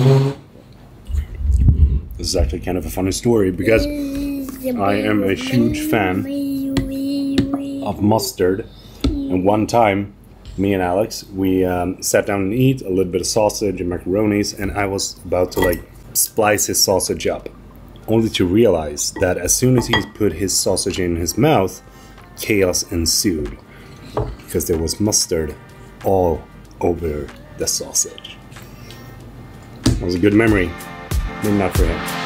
This is actually kind of a funny story because I am a huge fan of mustard. And one time, me and Alex, we um, sat down and eat a little bit of sausage and macaronis, and I was about to like splice his sausage up, only to realize that as soon as he put his sausage in his mouth, chaos ensued because there was mustard all over the sausage. Was a good memory, but not for him.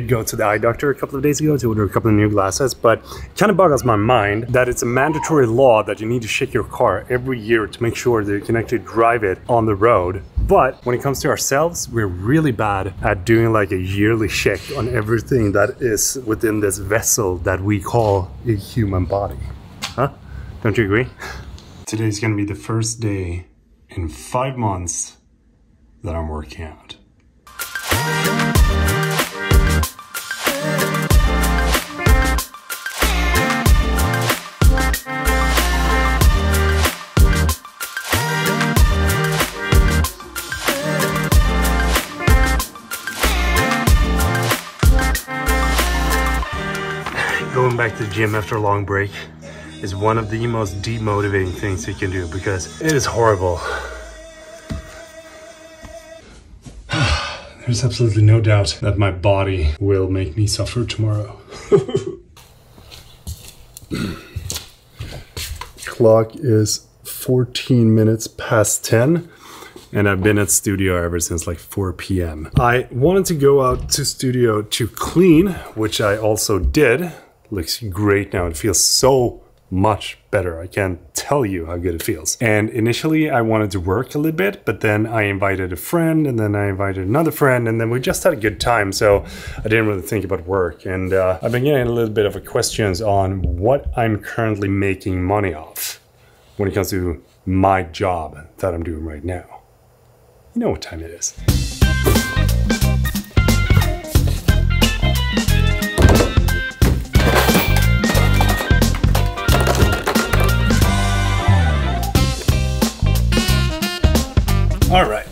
Did go to the eye doctor a couple of days ago to order a couple of new glasses, but it kind of boggles my mind that it's a mandatory law that you need to check your car every year to make sure that you can actually drive it on the road. But when it comes to ourselves, we're really bad at doing like a yearly check on everything that is within this vessel that we call a human body. Huh? Don't you agree? Today's gonna be the first day in five months that I'm working out. Going back to the gym after a long break is one of the most demotivating things you can do because it is horrible. There's absolutely no doubt that my body will make me suffer tomorrow. Clock is 14 minutes past 10 and I've been at studio ever since like 4 p.m. I wanted to go out to studio to clean, which I also did. Looks great now. It feels so much better. I can't tell you how good it feels. And initially I wanted to work a little bit, but then I invited a friend and then I invited another friend and then we just had a good time. So I didn't really think about work. And uh, I've been getting a little bit of a questions on what I'm currently making money off when it comes to my job that I'm doing right now. You know what time it is. All right.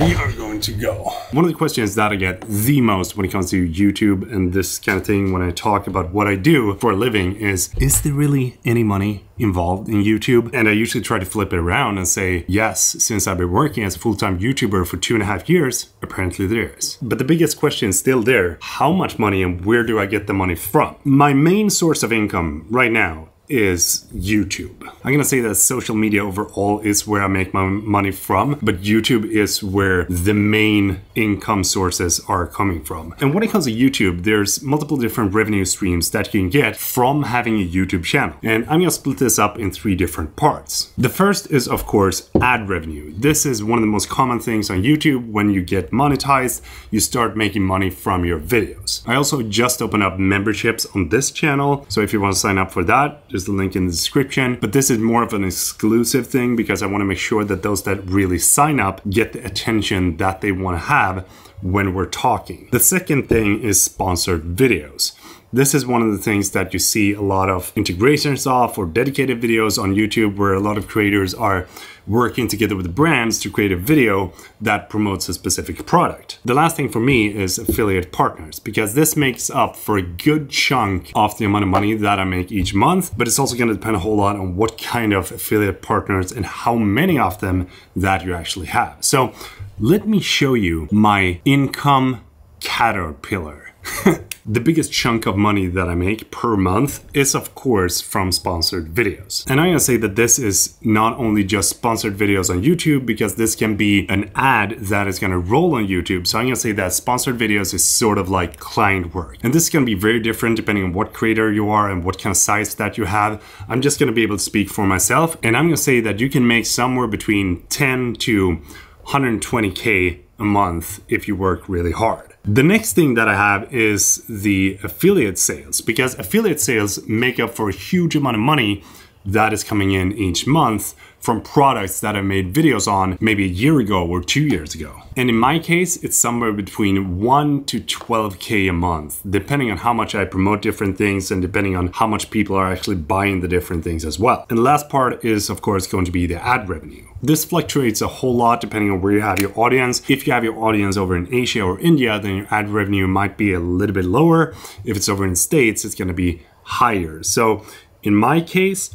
We are going to go. One of the questions that I get the most when it comes to YouTube and this kind of thing when I talk about what I do for a living is Is there really any money involved in YouTube? And I usually try to flip it around and say, Yes, since I've been working as a full time YouTuber for two and a half years, apparently there is. But the biggest question is still there how much money and where do I get the money from? My main source of income right now is YouTube. I'm gonna say that social media overall is where I make my money from, but YouTube is where the main income sources are coming from. And when it comes to YouTube, there's multiple different revenue streams that you can get from having a YouTube channel. And I'm gonna split this up in three different parts. The first is, of course, ad revenue. This is one of the most common things on YouTube. When you get monetized, you start making money from your videos. I also just opened up memberships on this channel, so if you want to sign up for that, the link in the description. But this is more of an exclusive thing because I want to make sure that those that really sign up get the attention that they want to have when we're talking. The second thing is sponsored videos. This is one of the things that you see a lot of integrations of or dedicated videos on YouTube where a lot of creators are working together with brands to create a video that promotes a specific product. The last thing for me is affiliate partners because this makes up for a good chunk of the amount of money that I make each month, but it's also going to depend a whole lot on what kind of affiliate partners and how many of them that you actually have. So let me show you my income caterpillar. The biggest chunk of money that I make per month is, of course, from sponsored videos. And I'm gonna say that this is not only just sponsored videos on YouTube, because this can be an ad that is gonna roll on YouTube. So I'm gonna say that sponsored videos is sort of like client work. And this can be very different depending on what creator you are and what kind of size that you have. I'm just gonna be able to speak for myself. And I'm gonna say that you can make somewhere between 10 to 120k a month if you work really hard. The next thing that I have is the affiliate sales because affiliate sales make up for a huge amount of money that is coming in each month from products that I made videos on maybe a year ago or two years ago. And in my case, it's somewhere between 1 to 12k a month, depending on how much I promote different things and depending on how much people are actually buying the different things as well. And the last part is, of course, going to be the ad revenue. This fluctuates a whole lot depending on where you have your audience. If you have your audience over in Asia or India, then your ad revenue might be a little bit lower. If it's over in States, it's going to be higher. So in my case,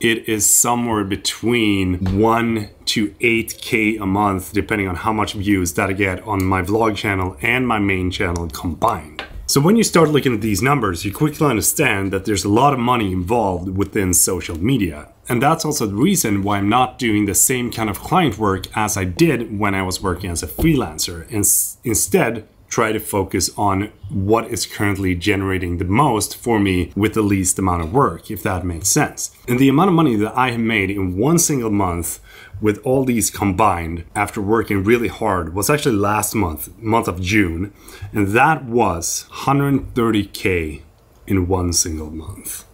it is somewhere between 1 to 8k a month depending on how much views that I get on my vlog channel and my main channel combined. So when you start looking at these numbers, you quickly understand that there's a lot of money involved within social media. And that's also the reason why I'm not doing the same kind of client work as I did when I was working as a freelancer. And instead, try to focus on what is currently generating the most for me with the least amount of work, if that makes sense. And the amount of money that I have made in one single month with all these combined after working really hard was actually last month, month of June, and that was 130k in one single month.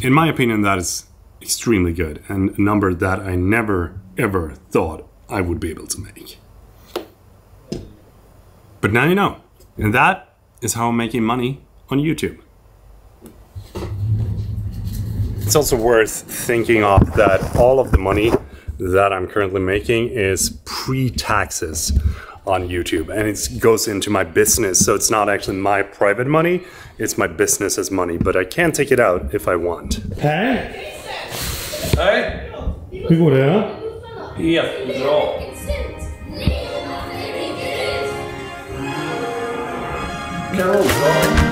In my opinion, that is extremely good and a number that I never ever thought I would be able to make. But now you know. And that is how I'm making money on YouTube. It's also worth thinking of that all of the money that I'm currently making is pre-taxes on YouTube and it goes into my business. So it's not actually my private money, it's my business's money, but I can take it out if I want. Hej! Hej! Hur går det? Kanonbra.